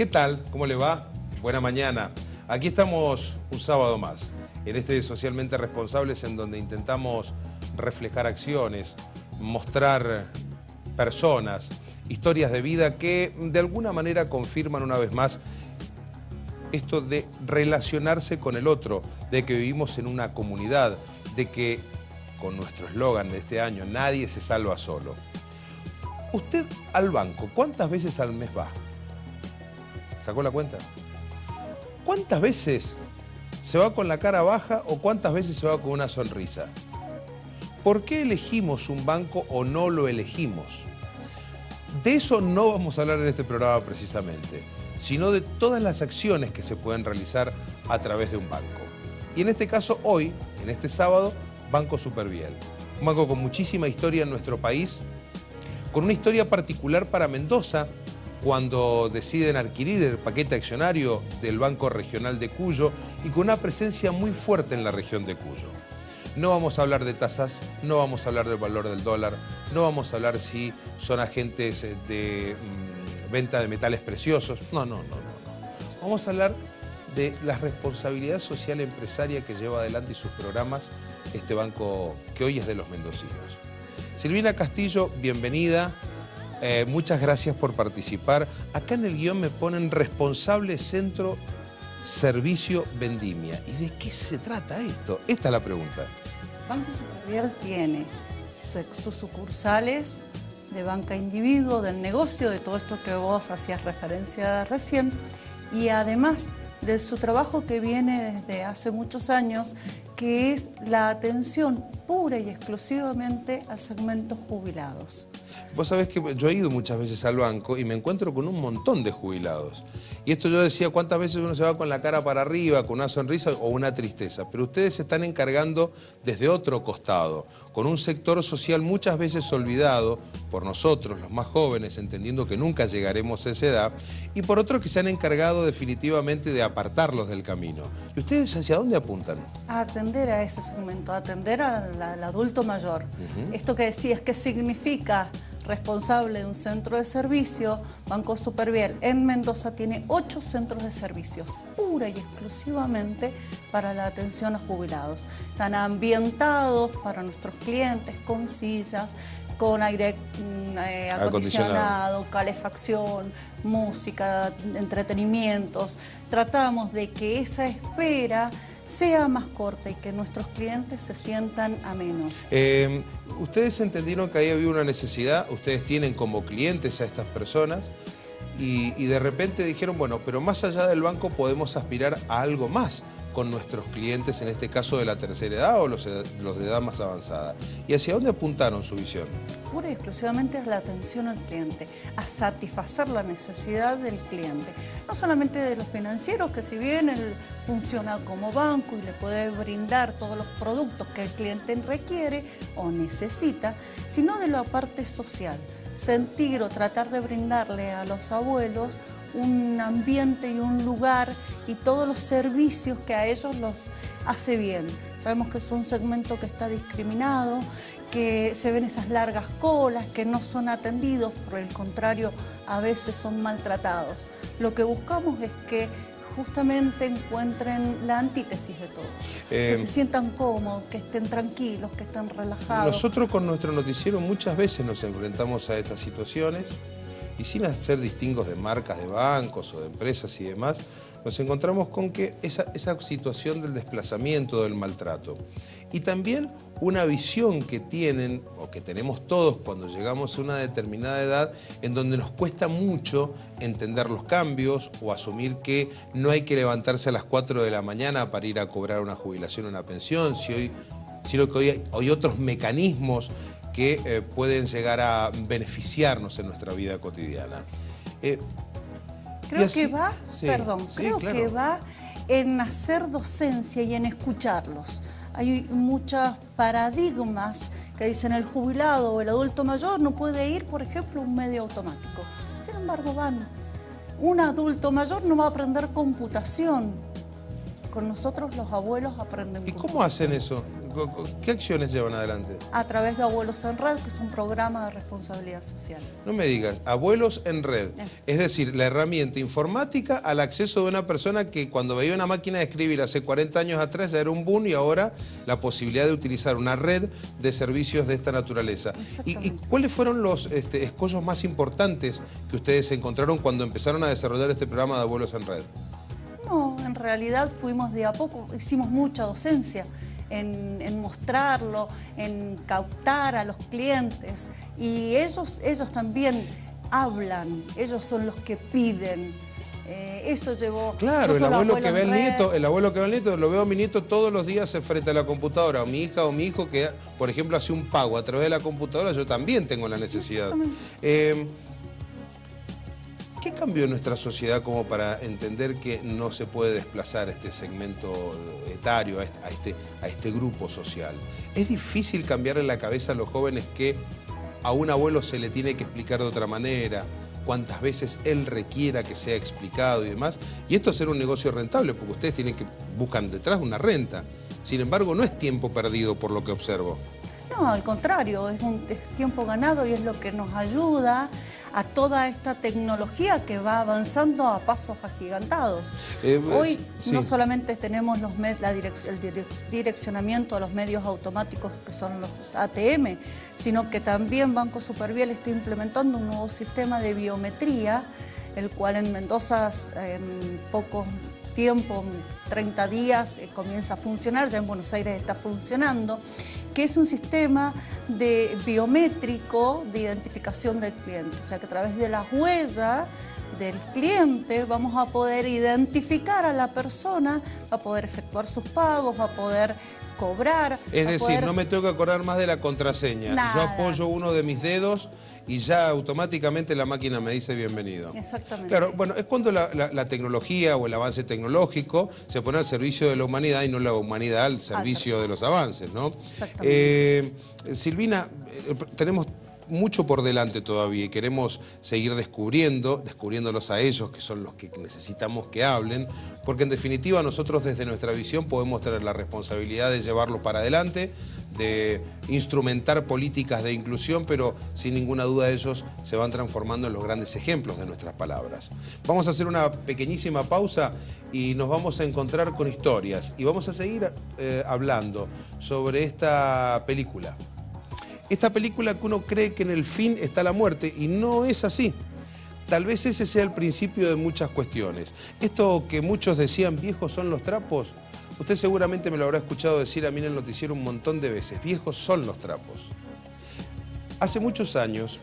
¿Qué tal? ¿Cómo le va? Buena mañana. Aquí estamos un sábado más, en este Socialmente Responsables, en donde intentamos reflejar acciones, mostrar personas, historias de vida que de alguna manera confirman una vez más esto de relacionarse con el otro, de que vivimos en una comunidad, de que, con nuestro eslogan de este año, nadie se salva solo. Usted al banco, ¿cuántas veces al mes va? ¿Sacó la cuenta? ¿Cuántas veces se va con la cara baja o cuántas veces se va con una sonrisa? ¿Por qué elegimos un banco o no lo elegimos? De eso no vamos a hablar en este programa precisamente, sino de todas las acciones que se pueden realizar a través de un banco. Y en este caso, hoy, en este sábado, Banco Superviel. Un banco con muchísima historia en nuestro país, con una historia particular para Mendoza, cuando deciden adquirir el paquete accionario del Banco Regional de Cuyo y con una presencia muy fuerte en la región de Cuyo. No vamos a hablar de tasas, no vamos a hablar del valor del dólar, no vamos a hablar si son agentes de mm, venta de metales preciosos. No, no, no, no, no. Vamos a hablar de la responsabilidad social empresaria que lleva adelante y sus programas este banco que hoy es de los mendocinos. Silvina Castillo, bienvenida. Eh, muchas gracias por participar. Acá en el guion me ponen responsable centro servicio vendimia. ¿Y de qué se trata esto? Esta es la pregunta. Banco Supervial tiene sus sucursales de banca individuo, del negocio, de todo esto que vos hacías referencia recién, y además de su trabajo que viene desde hace muchos años, que es la atención pura y exclusivamente al segmento jubilados. Vos sabés que yo he ido muchas veces al banco y me encuentro con un montón de jubilados. Y esto yo decía, ¿cuántas veces uno se va con la cara para arriba, con una sonrisa o una tristeza? Pero ustedes se están encargando desde otro costado, con un sector social muchas veces olvidado por nosotros, los más jóvenes, entendiendo que nunca llegaremos a esa edad, y por otros que se han encargado definitivamente de apartarlos del camino. ¿Y ustedes hacia dónde apuntan? A atender a ese segmento, a atender al, adulto mayor. Esto que decías, ¿qué significa? responsable de un centro de servicio, Banco Superviel en Mendoza tiene ocho centros de servicio, pura y exclusivamente para la atención a jubilados. Están ambientados para nuestros clientes con sillas, con aire mm, eh, acondicionado, calefacción, música, entretenimientos. Tratamos de que esa espera sea más corta y que nuestros clientes se sientan a menos. Eh, ustedes entendieron que ahí había una necesidad, ustedes tienen como clientes a estas personas y, y de repente dijeron, bueno, pero más allá del banco podemos aspirar a algo más con nuestros clientes, en este caso de la tercera edad o los, de edad más avanzada. ¿Y hacia dónde apuntaron su visión? Pura y exclusivamente es la atención al cliente, a satisfacer la necesidad del cliente. No solamente de los financieros, que si bien él funciona como banco y le puede brindar todos los productos que el cliente requiere o necesita, sino de la parte social sentir o tratar de brindarle a los abuelos un ambiente y un lugar y todos los servicios que a ellos los hace bien. Sabemos que es un segmento que está discriminado, que se ven esas largas colas, que no son atendidos, por el contrario, a veces son maltratados. Lo que buscamos es que justamente encuentren la antítesis de todo. que se eh, sientan cómodos, que estén tranquilos, que estén relajados. Nosotros con nuestro noticiero muchas veces nos enfrentamos a estas situaciones y sin hacer distingos de marcas de bancos o de empresas y demás, nos encontramos con que esa, esa situación del desplazamiento, del maltrato. Y también una visión que tienen o que tenemos todos cuando llegamos a una determinada edad en donde nos cuesta mucho entender los cambios o asumir que no hay que levantarse a las 4 de la mañana para ir a cobrar una jubilación o una pensión, si hoy, sino que hoy hay otros mecanismos que eh, pueden llegar a beneficiarnos en nuestra vida cotidiana. Eh, creo que va, perdón, creo que va en hacer docencia y en escucharlos. Hay muchos paradigmas que dicen el jubilado o el adulto mayor no puede ir, por ejemplo, a un medio automático. Sin embargo, van. Un adulto mayor no va a aprender computación, Con nosotros los abuelos aprenden. ¿Y cómo hacen eso? ¿Qué acciones llevan adelante? A través de Abuelos en Red, que es un programa de responsabilidad social. No me digas, Abuelos en Red. Es, decir, la herramienta informática al acceso de una persona que cuando veía una máquina de escribir hace 40 años atrás ya era un boom y ahora la posibilidad de utilizar una red de servicios de esta naturaleza. ¿Y, cuáles fueron los este, escollos más importantes que ustedes encontraron cuando empezaron a desarrollar este programa de Abuelos en Red? No, en realidad fuimos de a poco, hicimos mucha docencia en, mostrarlo, en captar a los clientes. Y ellos, ellos también hablan, ellos son los que piden. Eh, eso llevó... Claro, el abuelo que ve el nieto, el abuelo que ve el nieto, lo veo a mi nieto todos los días frente a la computadora, o mi hija o mi hijo que, por ejemplo, hace un pago a través de la computadora, yo también tengo la necesidad. ¿Qué cambió en nuestra sociedad como para entender que no se puede desplazar este segmento etario, a este, a este grupo social? ¿Es difícil cambiarle la cabeza a los jóvenes que a un abuelo se le tiene que explicar de otra manera? cuántas veces él requiera que sea explicado y demás. Y esto es un negocio rentable, porque ustedes tienen que buscan detrás una renta. Sin embargo, no es tiempo perdido por lo que observo. No, al contrario, es, un, es tiempo ganado y es lo que nos ayuda a toda esta tecnología que va avanzando a pasos agigantados. Eh, pues, Hoy no solamente tenemos los el direccionamiento a los medios automáticos que son los ATM, sino que también Banco Superviel está implementando un nuevo sistema de biometría, el cual en Mendoza en poco tiempo, 30 días, eh, comienza a funcionar, ya en Buenos Aires está funcionando, que es un sistema de biométrico de identificación del cliente. O sea que a través de las huellas del cliente vamos a poder identificar a la persona, va a poder efectuar sus pagos, va a poder cobrar. Es decir, no me tengo que acordar más de la contraseña. Yo apoyo uno de mis dedos y ya automáticamente la máquina me dice bienvenido. Exactamente. Claro, bueno, es cuando la, tecnología o el avance tecnológico se pone al servicio de la humanidad y no la humanidad al servicio de los avances, ¿no? Exactamente. Eh, Silvina, eh, tenemos mucho por delante todavía y queremos seguir descubriendo, descubriéndolos a ellos, que son los que necesitamos que hablen, porque en definitiva nosotros desde nuestra visión podemos tener la responsabilidad de llevarlo para adelante, de instrumentar políticas de inclusión, pero sin ninguna duda ellos se van transformando en los grandes ejemplos de nuestras palabras. Vamos a hacer una pequeñísima pausa y nos vamos a encontrar con historias y vamos a seguir eh, hablando sobre esta película esta película que uno cree que en el fin está la muerte y no es así. Tal vez ese sea el principio de muchas cuestiones. Esto que muchos decían, viejos son los trapos, usted seguramente me lo habrá escuchado decir a mí en el noticiero un montón de veces, viejos son los trapos. Hace muchos años,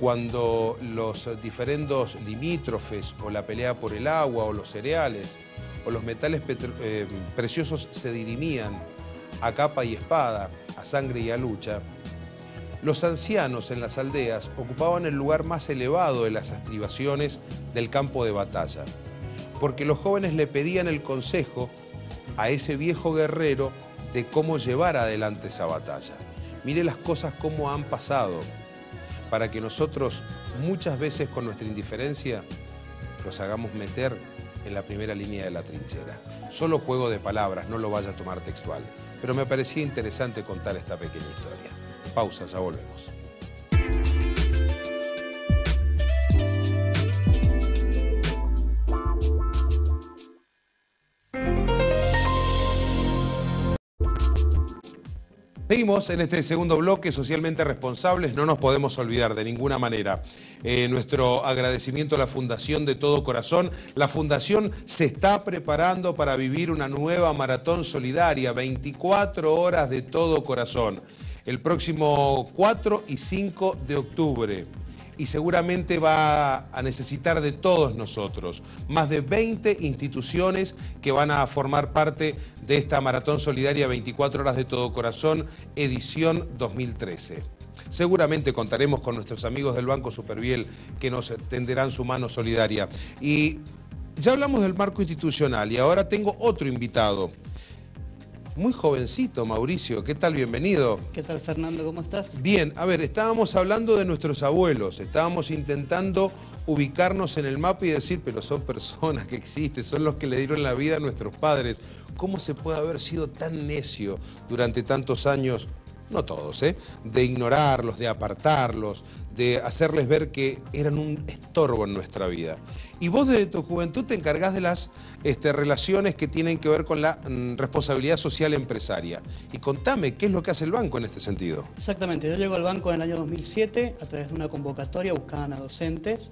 cuando los diferendos limítrofes o la pelea por el agua o los cereales o los metales eh, preciosos se dirimían a capa y espada, a sangre y a lucha, los ancianos en las aldeas ocupaban el lugar más elevado de las estribaciones del campo de batalla, porque los jóvenes le pedían el consejo a ese viejo guerrero de cómo llevar adelante esa batalla. Mire las cosas cómo han pasado, para que nosotros muchas veces con nuestra indiferencia los hagamos meter en la primera línea de la trinchera. Solo juego de palabras, no lo vaya a tomar textual pero me parecía interesante contar esta pequeña historia. Pausa, ya volvemos. Seguimos en este segundo bloque, socialmente responsables, no nos podemos olvidar de ninguna manera. Eh, nuestro agradecimiento a la Fundación de Todo Corazón. La Fundación se está preparando para vivir una nueva maratón solidaria, 24 horas de todo corazón, el próximo 4 y 5 de octubre y seguramente va a necesitar de todos nosotros. Más de 20 instituciones que van a formar parte de esta Maratón Solidaria 24 Horas de Todo Corazón, edición 2013. Seguramente contaremos con nuestros amigos del Banco Superviel que nos tenderán su mano solidaria. Y ya hablamos del marco institucional y ahora tengo otro invitado. Muy jovencito, Mauricio. ¿Qué tal? Bienvenido. ¿Qué tal, Fernando? ¿Cómo estás? Bien, a ver, estábamos hablando de nuestros abuelos, estábamos intentando ubicarnos en el mapa y decir, pero son personas que existen, son los que le dieron la vida a nuestros padres. ¿Cómo se puede haber sido tan necio durante tantos años no todos, ¿eh? de ignorarlos, de apartarlos, de hacerles ver que eran un estorbo en nuestra vida. Y vos desde tu juventud te encargás de las este, relaciones que tienen que ver con la mm, responsabilidad social empresaria. Y contame, ¿qué es lo que hace el banco en este sentido? Exactamente, yo llego al banco en el año 2007 a través de una convocatoria, buscaban a docentes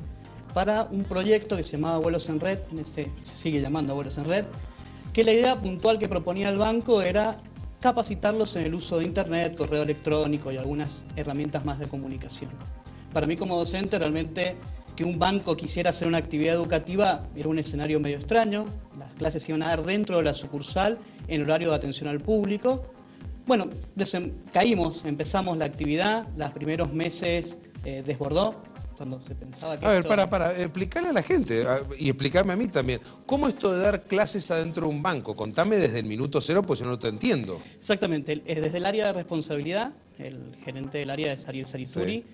para un proyecto que se llamaba Abuelos en Red, en este, se sigue llamando Abuelos en Red, que la idea puntual que proponía el banco era capacitarlos en el uso de Internet, correo electrónico y algunas herramientas más de comunicación. Para mí como docente realmente que un banco quisiera hacer una actividad educativa era un escenario medio extraño. Las clases iban a dar dentro de la sucursal en horario de atención al público. Bueno, caímos, empezamos la actividad, los primeros meses eh, desbordó, cuando se pensaba que... A ver, para, para, explicarle a la gente y explicarme a mí también, ¿cómo esto de dar clases adentro de un banco? Contame desde el minuto cero, pues yo no te entiendo. Exactamente, desde el área de responsabilidad, el gerente del área de Sariel Sarituri,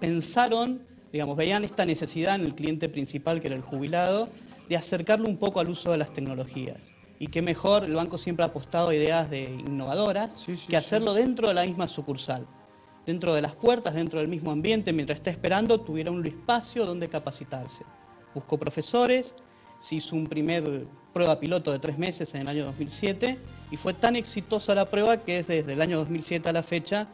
pensaron, digamos, veían esta necesidad en el cliente principal, que era el jubilado, de acercarlo un poco al uso de las tecnologías. Y qué mejor, el banco siempre ha apostado a ideas de innovadoras que hacerlo dentro de la misma sucursal dentro de las puertas, dentro del mismo ambiente, mientras está esperando, tuviera un espacio donde capacitarse. Buscó profesores, se hizo un primer prueba piloto de tres meses en el año 2007 y fue tan exitosa la prueba que desde el año 2007 a la fecha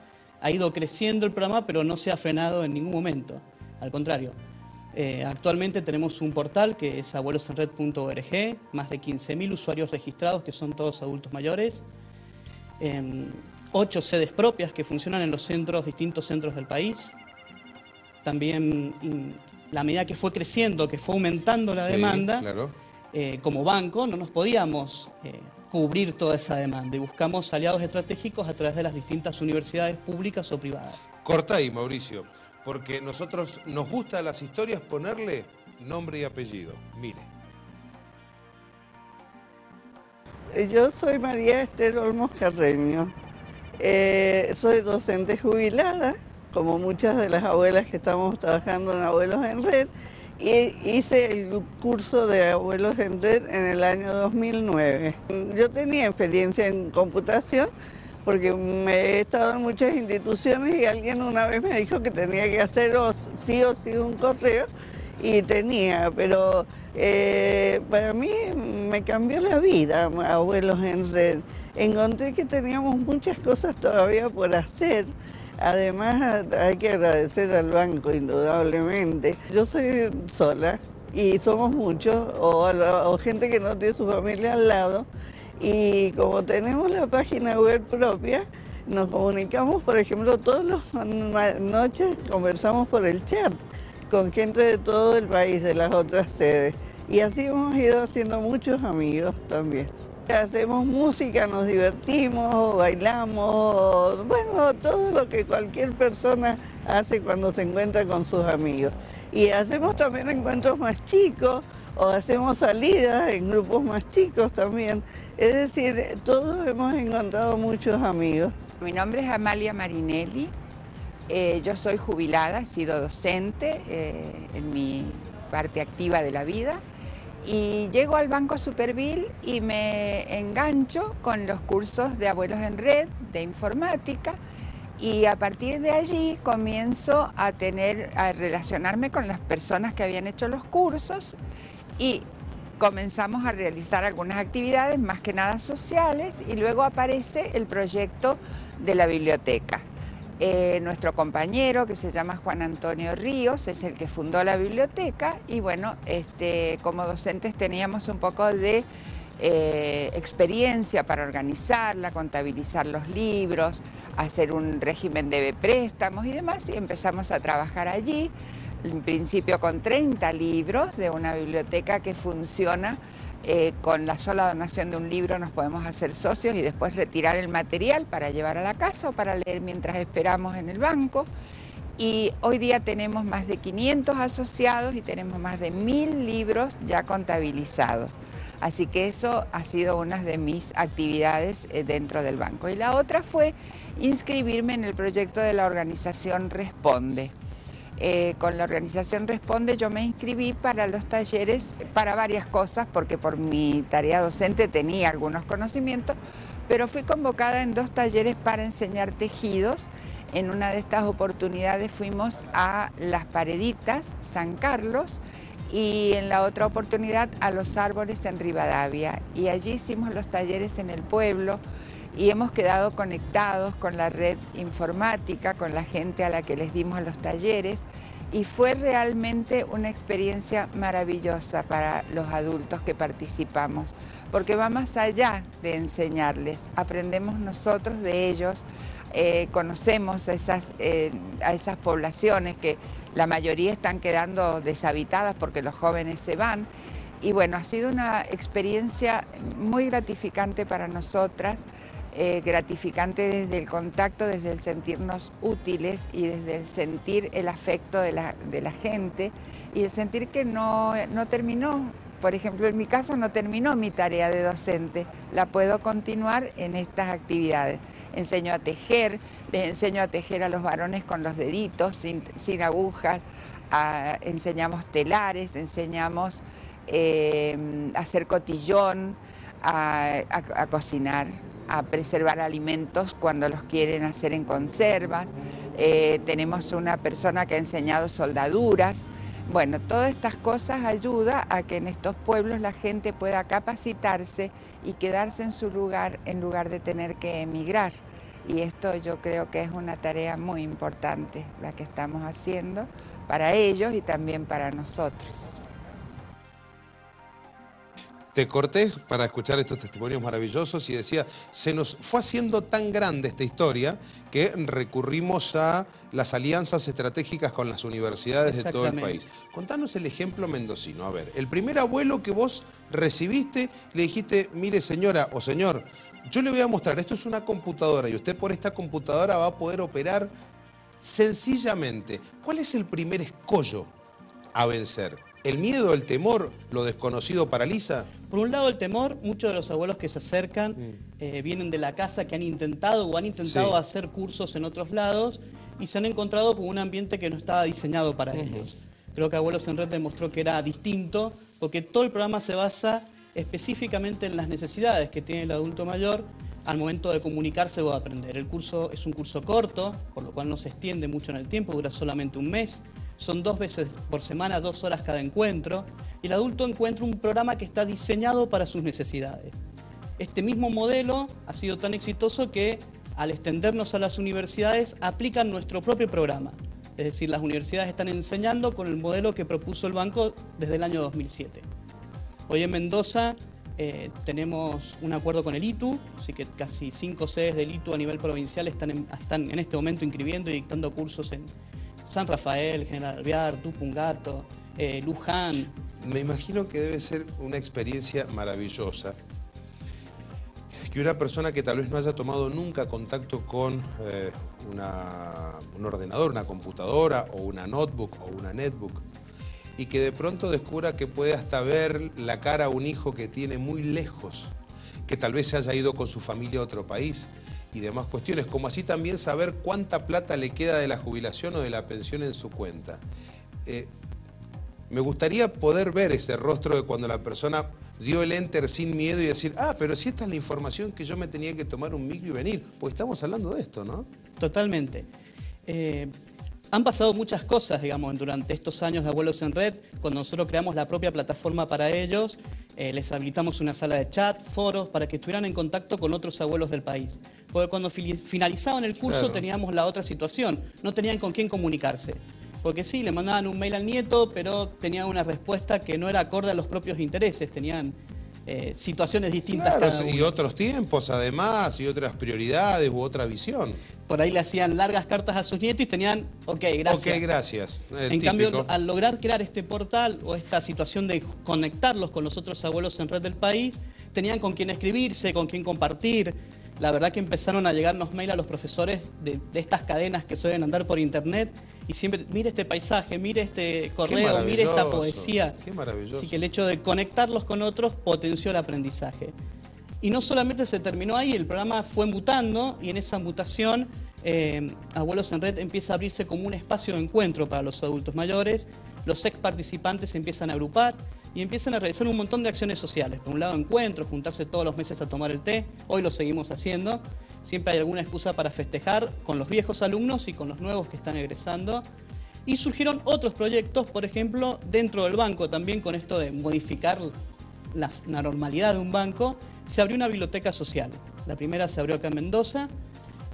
ha ido creciendo el programa, pero no se ha frenado en ningún momento. Al contrario, eh, actualmente tenemos un portal que es abuelosenred.org, más de 15.000 usuarios registrados que son todos adultos mayores. Em, ocho sedes propias que funcionan en los centros, distintos centros del país. También la medida que fue creciendo, que fue aumentando la demanda, eh, como banco no nos podíamos eh, cubrir toda esa demanda y buscamos aliados estratégicos a través de las distintas universidades públicas o privadas. Corta ahí, Mauricio, porque nosotros nos gusta las historias ponerle nombre y apellido. Mire. Yo soy María Esther Olmos Carreño. Eh, soy docente jubilada, como muchas de las abuelas que estamos trabajando en Abuelos en Red, hice el curso de Abuelos en Red en el año 2009. Yo tenía experiencia en computación porque he estado en muchas instituciones y alguien una vez me dijo que tenía que hacer sí o sí un correo y tenía, pero eh, para mí me cambió la vida Abuelos en Red encontré que teníamos muchas cosas todavía por hacer. Además, hay que agradecer al banco, indudablemente. Yo soy sola y somos muchos, o, gente que no tiene su familia al lado. Y como tenemos la página web propia, nos comunicamos, por ejemplo, todas las noches conversamos por el chat con gente de todo el país, de las otras sedes. Y así hemos ido haciendo muchos amigos también. Hacemos música, nos divertimos, bailamos, bueno, todo lo que cualquier persona hace cuando se encuentra con sus amigos. Y hacemos también encuentros más chicos o hacemos salidas en grupos más chicos también. Es decir, todos hemos encontrado muchos amigos. Mi nombre es Amalia Marinelli, eh, yo soy jubilada, he sido docente eh, en mi parte activa de la vida y llego al Banco Superville y me engancho con los cursos de Abuelos en Red, de informática, y a partir de allí comienzo a tener, a relacionarme con las personas que habían hecho los cursos y comenzamos a realizar algunas actividades, más que nada sociales, y luego aparece el proyecto de la biblioteca. Eh, nuestro compañero, que se llama Juan Antonio Ríos, es el que fundó la biblioteca y bueno, este, como docentes teníamos un poco de eh, experiencia para organizarla, contabilizar los libros, hacer un régimen de préstamos y demás y empezamos a trabajar allí, en principio con 30 libros de una biblioteca que funciona eh, con la sola donación de un libro nos podemos hacer socios y después retirar el material para llevar a la casa o para leer mientras esperamos en el banco. Y hoy día tenemos más de 500 asociados y tenemos más de 1000 libros ya contabilizados. Así que eso ha sido una de mis actividades eh, dentro del banco. Y la otra fue inscribirme en el proyecto de la organización Responde. Eh, con la organización Responde yo me inscribí para los talleres, para varias cosas, porque por mi tarea docente tenía algunos conocimientos, pero fui convocada en dos talleres para enseñar tejidos. En una de estas oportunidades fuimos a Las Pareditas, San Carlos, y en la otra oportunidad a Los Árboles en Rivadavia. Y allí hicimos los talleres en el pueblo y hemos quedado conectados con la red informática, con la gente a la que les dimos los talleres y fue realmente una experiencia maravillosa para los adultos que participamos, porque va más allá de enseñarles, aprendemos nosotros de ellos, eh, conocemos a esas, eh, a esas poblaciones que la mayoría están quedando deshabitadas porque los jóvenes se van. Y bueno, ha sido una experiencia muy gratificante para nosotras. Eh, gratificante desde el contacto, desde el sentirnos útiles y desde el sentir el afecto de la, gente y el sentir que no, no terminó. Por ejemplo, en mi caso no terminó mi tarea de docente, la puedo continuar en estas actividades. Enseño a tejer, les enseño a tejer a los varones con los deditos, sin, agujas, enseñamos telares, enseñamos eh, a hacer cotillón, a cocinar a preservar alimentos cuando los quieren hacer en conservas. Eh, tenemos una persona que ha enseñado soldaduras. Bueno, todas estas cosas ayudan a que en estos pueblos la gente pueda capacitarse y quedarse en su lugar en lugar de tener que emigrar. Y esto yo creo que es una tarea muy importante la que estamos haciendo para ellos y también para nosotros. Te corté para escuchar estos testimonios maravillosos y decía, se nos fue haciendo tan grande esta historia que recurrimos a las alianzas estratégicas con las universidades de todo el país. Contanos el ejemplo mendocino. A ver, el primer abuelo que vos recibiste, le dijiste, mire señora o señor, yo le voy a mostrar, esto es una computadora y usted por esta computadora va a poder operar sencillamente. ¿Cuál es el primer escollo a vencer? ¿El miedo, el temor, lo desconocido paraliza? Por un lado el temor, muchos de los abuelos que se acercan mm. eh, vienen de la casa que han intentado o han intentado hacer cursos en otros lados y se han encontrado con un ambiente que no estaba diseñado para ellos. Creo que Abuelos en Red demostró que era distinto porque todo el programa se basa específicamente en las necesidades que tiene el adulto mayor al momento de comunicarse o de aprender. El curso es un curso corto, por lo cual no se extiende mucho en el tiempo, dura solamente un mes son dos veces por semana, dos horas cada encuentro, y el adulto encuentra un programa que está diseñado para sus necesidades. Este mismo modelo ha sido tan exitoso que al extendernos a las universidades aplican nuestro propio programa. Es decir, las universidades están enseñando con el modelo que propuso el banco desde el año 2007. Hoy en Mendoza eh, tenemos un acuerdo con el ITU, así que casi cinco sedes del ITU a nivel provincial están están en este momento inscribiendo y dictando cursos en, San Rafael, General Alvear, Tupungato, eh, Luján. Me imagino que debe ser una experiencia maravillosa que una persona que tal vez no haya tomado nunca contacto con eh, un ordenador, una computadora o una notebook o una netbook y que de pronto descubra que puede hasta ver la cara a un hijo que tiene muy lejos, que tal vez se haya ido con su familia a otro país y demás cuestiones, como así también saber cuánta plata le queda de la jubilación o de la pensión en su cuenta. Eh, me gustaría poder ver ese rostro de cuando la persona dio el enter sin miedo y decir, ah, pero si esta es la información que yo me tenía que tomar un micro y venir, pues estamos hablando de esto, ¿no? Totalmente. Eh, han pasado muchas cosas, digamos, durante estos años de Abuelos en Red, cuando nosotros creamos la propia plataforma para ellos eh, les habilitamos una sala de chat, foros, para que estuvieran en contacto con otros abuelos del país. Porque cuando finalizaban el curso teníamos la otra situación, no tenían con quién comunicarse. Porque sí, le mandaban un mail al nieto, pero tenían una respuesta que no era acorde a los propios intereses, tenían eh, situaciones distintas. y otros tiempos además, y otras prioridades u otra visión. Por ahí le hacían largas cartas a sus nietos y tenían, ok, gracias. Ok, gracias. en cambio, al lograr crear este portal o esta situación de conectarlos con los otros abuelos en red del país, tenían con quién escribirse, con quién compartir. La verdad que empezaron a llegarnos mail a los profesores de, de estas cadenas que suelen andar por internet y siempre, mire este paisaje, mire este correo, mire esta poesía. Qué maravilloso. Así que el hecho de conectarlos con otros potenció el aprendizaje. Y no solamente se terminó ahí, el programa fue mutando y en esa mutación eh, Abuelos en Red empieza a abrirse como un espacio de encuentro para los adultos mayores, los ex participantes se empiezan a agrupar y empiezan a realizar un montón de acciones sociales. Por un lado encuentros, juntarse todos los meses a tomar el té, hoy lo seguimos haciendo, siempre hay alguna excusa para festejar con los viejos alumnos y con los nuevos que están egresando. Y surgieron otros proyectos, por ejemplo, dentro del banco también con esto de modificar la, normalidad de un banco, se abrió una biblioteca social. La primera se abrió acá en Mendoza.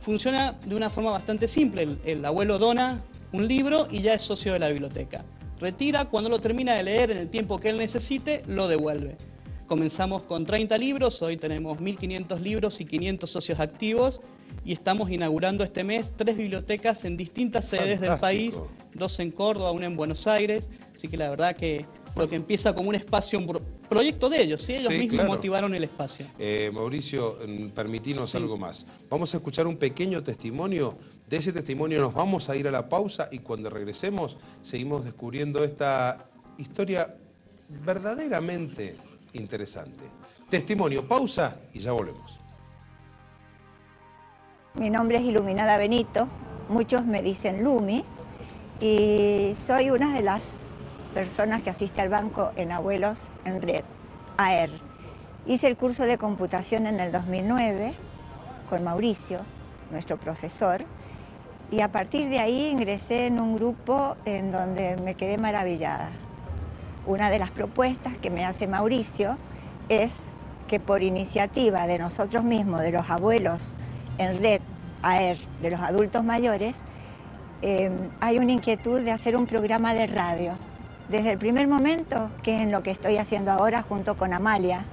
Funciona de una forma bastante simple. el abuelo dona un libro y ya es socio de la biblioteca. Retira, cuando lo termina de leer en el tiempo que él necesite, lo devuelve. Comenzamos con 30 libros, hoy tenemos 1.500 libros y 500 socios activos y estamos inaugurando este mes tres bibliotecas en distintas sedes del país, dos en Córdoba, una en Buenos Aires, así que la verdad que lo que empieza como un espacio, un proyecto de ellos, ¿sí? ellos mismos motivaron el espacio. Eh, Mauricio, mm, permitinos algo más. Vamos a escuchar un pequeño testimonio. De ese testimonio nos vamos a ir a la pausa y cuando regresemos seguimos descubriendo esta historia verdaderamente interesante. Testimonio, pausa y ya volvemos. Mi nombre es Iluminada Benito, muchos me dicen Lumi y soy una de las personas que asiste al banco en Abuelos en Red, AER. Hice el curso de computación en el 2009 con Mauricio, nuestro profesor, y a partir de ahí ingresé en un grupo en donde me quedé maravillada. Una de las propuestas que me hace Mauricio es que por iniciativa de nosotros mismos, de los abuelos en red AER, de los adultos mayores, eh, hay una inquietud de hacer un programa de radio. Desde el primer momento, que es en lo que estoy haciendo ahora junto con Amalia,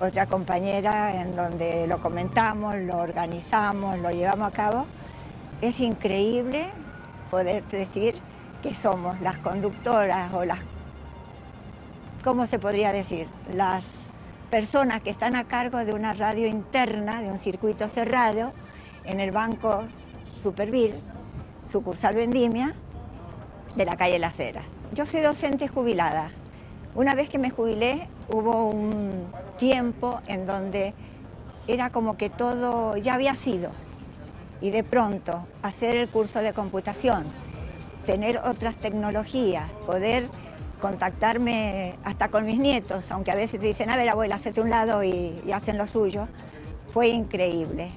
otra compañera en donde lo comentamos, lo organizamos, lo llevamos a cabo, es increíble poder decir que somos las conductoras o las, ¿cómo se podría decir? Las personas que están a cargo de una radio interna, de un circuito cerrado, en el Banco Superville, sucursal Vendimia, de la calle Las Heras. Yo soy docente jubilada. Una vez que me jubilé hubo un tiempo en donde era como que todo ya había sido. Y de pronto hacer el curso de computación, tener otras tecnologías, poder contactarme hasta con mis nietos, aunque a veces te dicen, a ver abuela, hazte un lado y, y hacen lo suyo, fue increíble.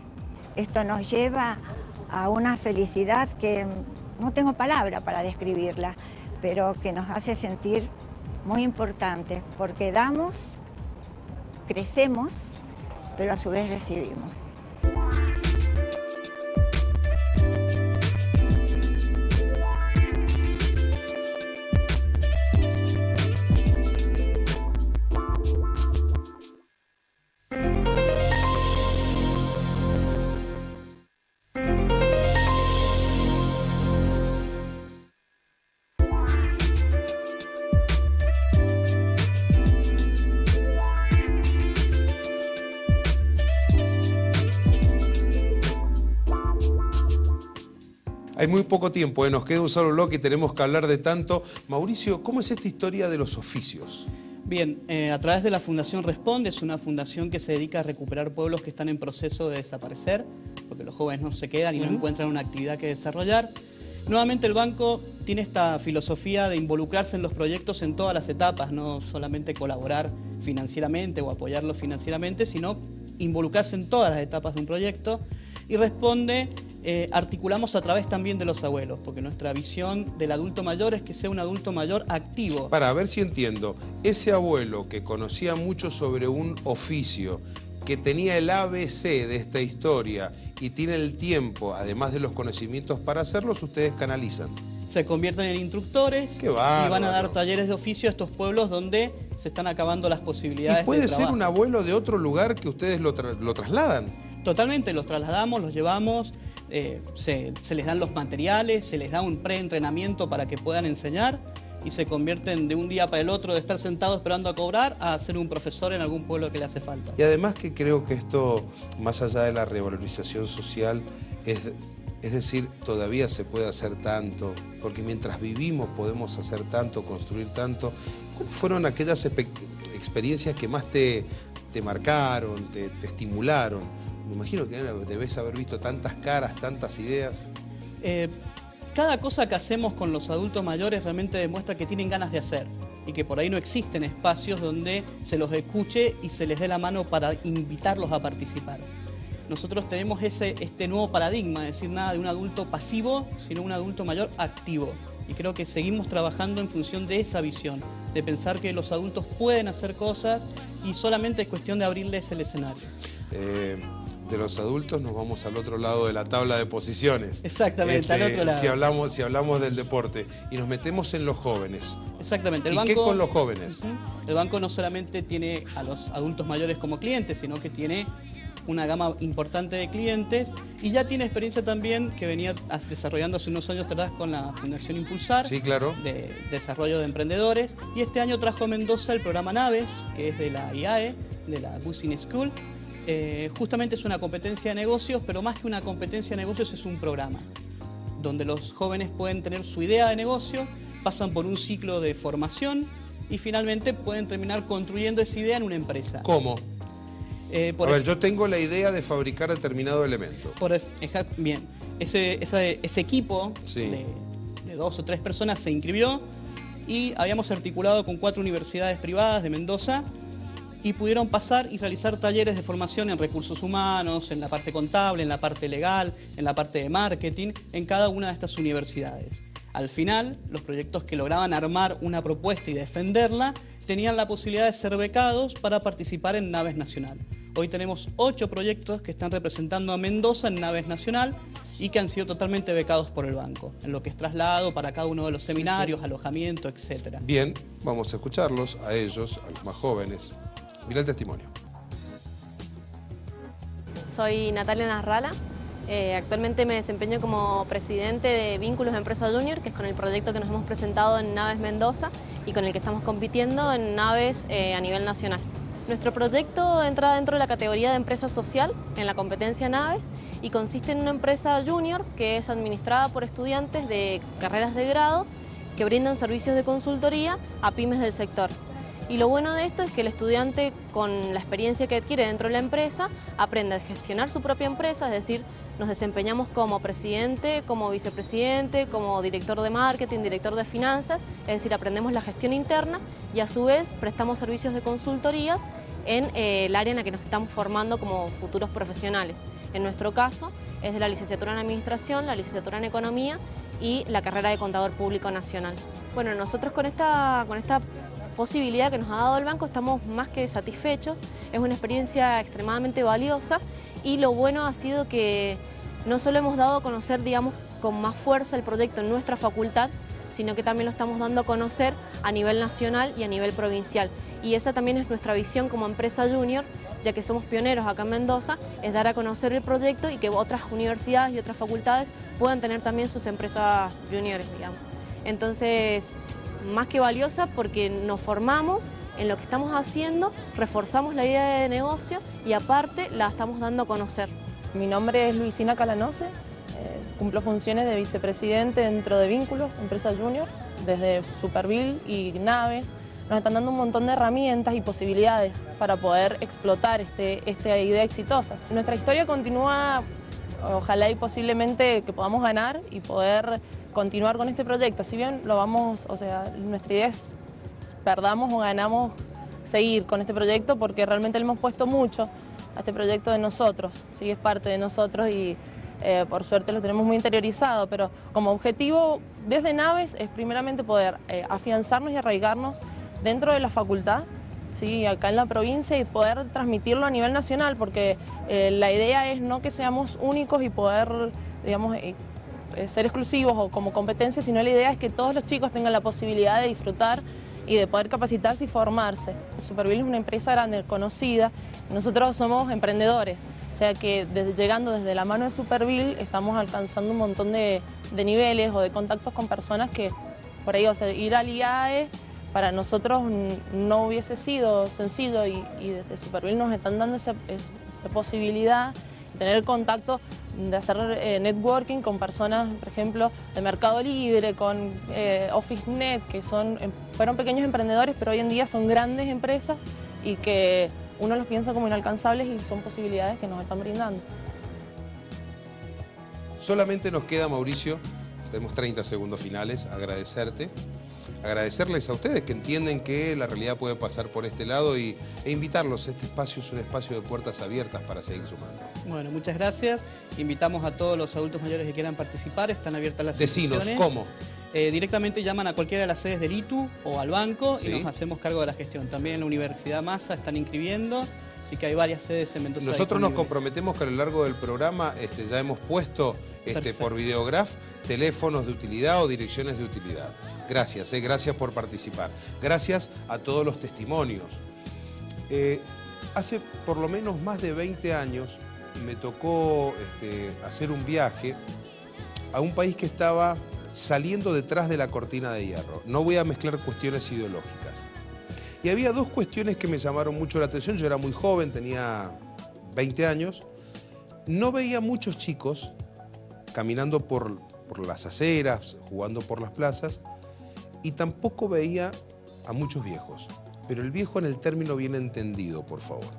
Esto nos lleva a una felicidad que no tengo palabra para describirla pero que nos hace sentir muy importantes, porque damos, crecemos, pero a su vez recibimos. Hay muy poco tiempo, ¿eh? nos queda un solo bloque y tenemos que hablar de tanto. Mauricio, ¿cómo es esta historia de los oficios? Bien, eh, a través de la Fundación Responde, es una fundación que se dedica a recuperar pueblos que están en proceso de desaparecer, porque los jóvenes no se quedan y no encuentran una actividad que desarrollar. Nuevamente el banco tiene esta filosofía de involucrarse en los proyectos en todas las etapas, no solamente colaborar financieramente o apoyarlo financieramente, sino involucrarse en todas las etapas de un proyecto y responde eh, articulamos a través también de los abuelos, porque nuestra visión del adulto mayor es que sea un adulto mayor activo. Para ver si entiendo, ese abuelo que conocía mucho sobre un oficio, que tenía el ABC de esta historia y tiene el tiempo, además de los conocimientos para hacerlos, ustedes canalizan. Se convierten en instructores y van a dar talleres de oficio a estos pueblos donde se están acabando las posibilidades. ¿Y puede ser un abuelo de otro lugar que ustedes lo, lo trasladan? Totalmente, los trasladamos, los llevamos, eh, se, les dan los materiales, se les da un preentrenamiento para que puedan enseñar y se convierten de un día para el otro de estar sentado esperando a cobrar a ser un profesor en algún pueblo que le hace falta. Y además que creo que esto, más allá de la revalorización social, es, Es decir, todavía se puede hacer tanto, porque mientras vivimos podemos hacer tanto, construir tanto. ¿Cuáles fueron aquellas experiencias que más te, te marcaron, te, estimularon? Me imagino que debes haber visto tantas caras, tantas ideas. Eh, cada cosa que hacemos con los adultos mayores realmente demuestra que tienen ganas de hacer y que por ahí no existen espacios donde se los escuche y se les dé la mano para invitarlos a participar. Nosotros tenemos ese, este nuevo paradigma, es decir, nada de un adulto pasivo, sino un adulto mayor activo. Y creo que seguimos trabajando en función de esa visión, de pensar que los adultos pueden hacer cosas y solamente es cuestión de abrirles el escenario. Eh, de los adultos nos vamos al otro lado de la tabla de posiciones. Exactamente, al este, otro lado. Si hablamos, si hablamos del deporte y nos metemos en los jóvenes. Exactamente. El ¿Y qué con los jóvenes? El banco no solamente tiene a los adultos mayores como clientes, sino que tiene una gama importante de clientes y ya tiene experiencia también que venía desarrollando hace unos años atrás con la Fundación Impulsar, sí, claro. de desarrollo de emprendedores. Y este año trajo a Mendoza el programa Naves, que es de la IAE, de la Business School, eh, justamente es una competencia de negocios, pero más que una competencia de negocios es un programa, donde los jóvenes pueden tener su idea de negocio, pasan por un ciclo de formación y finalmente pueden terminar construyendo esa idea en una empresa. ¿Cómo? Eh, a ver, yo tengo la idea de fabricar determinado elemento. Por, bien, ese, equipo de, de dos o tres personas se inscribió y habíamos articulado con cuatro universidades privadas de Mendoza y pudieron pasar y realizar talleres de formación en recursos humanos, en la parte contable, en la parte legal, en la parte de marketing, en cada una de estas universidades. Al final, los proyectos que lograban armar una propuesta y defenderla tenían la posibilidad de ser becados para participar en Naves Nacional. Hoy tenemos ocho proyectos que están representando a Mendoza en Naves Nacional y que han sido totalmente becados por el banco, en lo que es traslado para cada uno de los seminarios, alojamiento, etc. Bien, vamos a escucharlos a ellos, a los más jóvenes. Mira el testimonio. Soy Natalia Narrala. Eh, actualmente me desempeño como presidente de Vínculos Empresa Junior, que es con el proyecto que nos hemos presentado en Naves Mendoza y con el que estamos compitiendo en Naves eh, a nivel nacional. Nuestro proyecto entra dentro de la categoría de empresa social en la competencia Naves y consiste en una empresa junior que es administrada por estudiantes de carreras de grado que brindan servicios de consultoría a pymes del sector. Y lo bueno de esto es que el estudiante, con la experiencia que adquiere dentro de la empresa, aprende a gestionar su propia empresa, es decir, nos desempeñamos como presidente, como vicepresidente, como director de marketing, director de finanzas, es decir, aprendemos la gestión interna y a su vez prestamos servicios de consultoría en eh, el área en la que nos estamos formando como futuros profesionales. En nuestro caso es de la licenciatura en Administración, la licenciatura en Economía y la carrera de Contador Público Nacional. Bueno, nosotros con esta, con esta posibilidad que nos ha dado el banco estamos más que satisfechos, es una experiencia extremadamente valiosa y lo bueno ha sido que no solo hemos dado a conocer, digamos, con más fuerza el proyecto en nuestra facultad, sino que también lo estamos dando a conocer a nivel nacional y a nivel provincial. Y esa también es nuestra visión como empresa junior, ya que somos pioneros acá en Mendoza, es dar a conocer el proyecto y que otras universidades y otras facultades puedan tener también sus empresas juniores, digamos. Entonces, más que valiosa porque nos formamos en lo que estamos haciendo, reforzamos la idea de negocio y aparte la estamos dando a conocer. Mi nombre es Luisina Calanose, eh, cumplo funciones de vicepresidente dentro de Vínculos, Empresa Junior, desde Superville y Naves. Nos están dando un montón de herramientas y posibilidades para poder explotar este, esta idea exitosa. Nuestra historia continúa, ojalá y posiblemente que podamos ganar y poder continuar con este proyecto. Si bien lo vamos, o sea, nuestra idea es perdamos o ganamos seguir con este proyecto porque realmente le hemos puesto mucho a este proyecto de nosotros, sí es parte de nosotros y eh, por suerte lo tenemos muy interiorizado, pero como objetivo desde Naves es primeramente poder eh, afianzarnos y arraigarnos dentro de la facultad, sí, acá en la provincia y poder transmitirlo a nivel nacional, porque eh, la idea es no que seamos únicos y poder, digamos, eh, ser exclusivos o como competencia, sino la idea es que todos los chicos tengan la posibilidad de disfrutar y de poder capacitarse y formarse. Superville es una empresa grande, conocida, nosotros somos emprendedores, o sea que llegando desde la mano de Superville estamos alcanzando un montón de, niveles o de contactos con personas que por ahí, o sea, ir al IAE para nosotros no hubiese sido sencillo y, desde Superville nos están dando esa, posibilidad tener contacto, de hacer eh, networking con personas, por ejemplo, de Mercado Libre, con eh, OfficeNet, que son, em, fueron pequeños emprendedores, pero hoy en día son grandes empresas y que uno los piensa como inalcanzables y son posibilidades que nos están brindando. Solamente nos queda, Mauricio, tenemos 30 segundos finales, agradecerte. Agradecerles a ustedes que entienden que la realidad puede pasar por este lado y, e invitarlos. Este espacio es un espacio de puertas abiertas para seguir sumando. Bueno, muchas gracias. Invitamos a todos los adultos mayores que quieran participar. Están abiertas las Decinos, ¿cómo? Eh, directamente llaman a cualquiera de las sedes del ITU o al banco y nos hacemos cargo de la gestión. También en la Universidad Massa están inscribiendo. Así que hay varias sedes en Mendoza. Nosotros nos comprometemos que a lo largo del programa este, ya hemos puesto este, por videograf teléfonos de utilidad o direcciones de utilidad. Gracias, eh, gracias por participar. Gracias a todos los testimonios. Eh, hace por lo menos más de 20 años me tocó este, hacer un viaje a un país que estaba saliendo detrás de la cortina de hierro. No voy a mezclar cuestiones ideológicas. Y había dos cuestiones que me llamaron mucho la atención. Yo era muy joven, tenía 20 años. No veía muchos chicos caminando por, las aceras, jugando por las plazas, y tampoco veía a muchos viejos. Pero el viejo en el término bien entendido, por favor.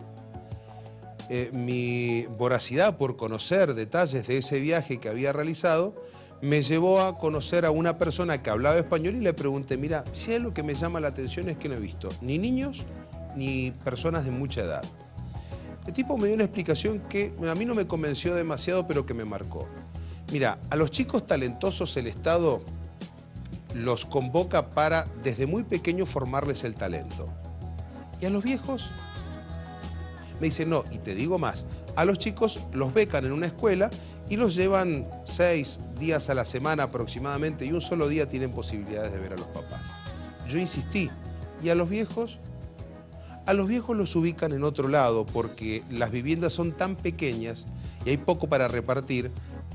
Eh, mi voracidad por conocer detalles de ese viaje que había realizado me llevó a conocer a una persona que hablaba español y le pregunté, mira, si es lo que me llama la atención es que no he visto ni niños ni personas de mucha edad. El tipo me dio una explicación que a mí no me convenció demasiado, pero que me marcó. Mira, a los chicos talentosos el Estado los convoca para desde muy pequeño formarles el talento. ¿Y a los viejos? Me dice, no, y te digo más, a los chicos los becan en una escuela y los llevan seis días a la semana aproximadamente y un solo día tienen posibilidades de ver a los papás. Yo insistí, ¿y a los viejos? A los viejos los ubican en otro lado porque las viviendas son tan pequeñas y hay poco para repartir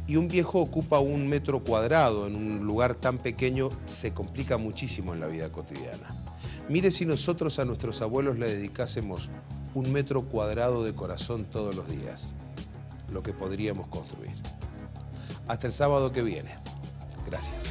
y un viejo ocupa un metro cuadrado en un lugar tan pequeño se complica muchísimo en la vida cotidiana. Mire si nosotros a nuestros abuelos le dedicásemos un metro cuadrado de corazón todos los días lo que podríamos construir. Hasta el sábado que viene. Gracias.